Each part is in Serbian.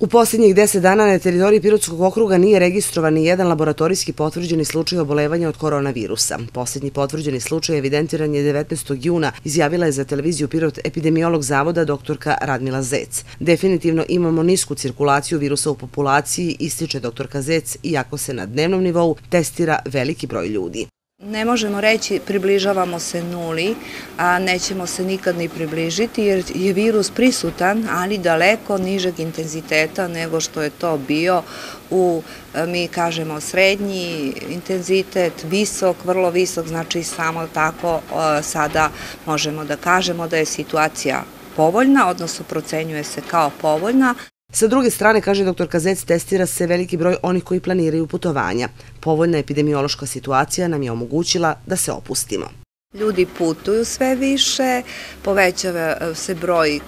U posljednjih deset dana na teritoriji Pirotskog okruga nije registrovan ni jedan laboratorijski potvrđeni slučaj obolevanja od koronavirusa. Posljednji potvrđeni slučaj evidentiran je 19. juna, izjavila je za televiziju Pirot epidemiolog zavoda doktorka Radmila Zec. Definitivno imamo nisku cirkulaciju virusa u populaciji, ističe doktorka Zec, iako se na dnevnom nivou testira veliki broj ljudi. Ne možemo reći približavamo se nuli, a nećemo se nikad ni približiti jer je virus prisutan, ali daleko nižeg intenziteta nego što je to bio u, e, mi kažemo, srednji intenzitet, visok, vrlo visok, znači samo tako e, sada možemo da kažemo da je situacija povoljna, odnosno procenjuje se kao povoljna. Sa druge strane, kaže dr. Kazec, testira se veliki broj onih koji planiraju putovanja. Povoljna epidemiološka situacija nam je omogućila da se opustimo. Ljudi putuju sve više, povećava se broj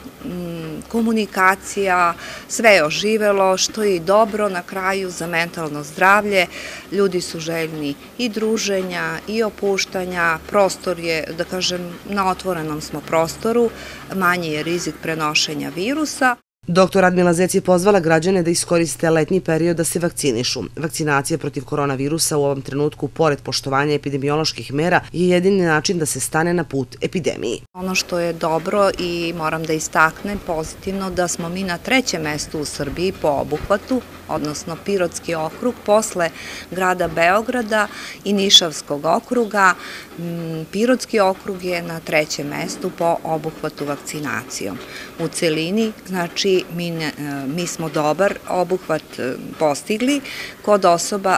komunikacija, sve je oživelo, što je i dobro na kraju za mentalno zdravlje. Ljudi su željni i druženja, i opuštanja, prostor je, da kažem, na otvorenom smo prostoru, manji je rizik prenošenja virusa. Doktor Radmila Zec je pozvala građane da iskoriste letnji period da se vakcinišu. Vakcinacija protiv koronavirusa u ovom trenutku, pored poštovanja epidemioloških mera, je jedini način da se stane na put epidemiji. Ono što je dobro i moram da istaknem pozitivno da smo mi na trećem mestu u Srbiji po obuhvatu, odnosno Pirotski okrug, posle grada Beograda i Nišavskog okruga. Mm, Pirotski okrug je na trećem mestu po obuhvatu vakcinacijom. U celini, znači, mi, e, mi smo dobar obuhvat e, postigli kod osoba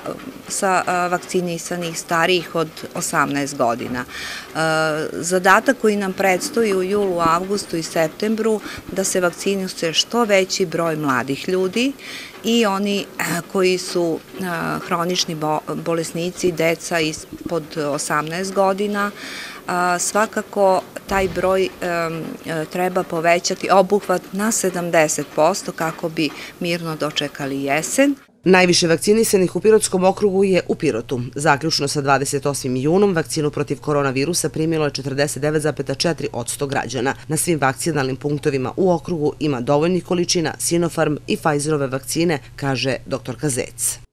sa e, vakcinisanih starijih od 18 godina. Zadatak koji nam predstoji u julu, avgustu i septembru da se vakcinisuje što veći broj mladih ljudi i oni koji su hronični bolesnici, deca ispod 18 godina, svakako taj broj treba povećati obuhvat na 70% kako bi mirno dočekali jesen. Najviše vakcinisanih u Pirotskom okrugu je u Pirotu. Zaključno sa 28. junom vakcinu protiv koronavirusa primilo je 49,4 od 100 građana. Na svim vakcinalnim punktovima u okrugu ima dovoljnih količina Sinopharm i Pfizerove vakcine, kaže dr. Kazec.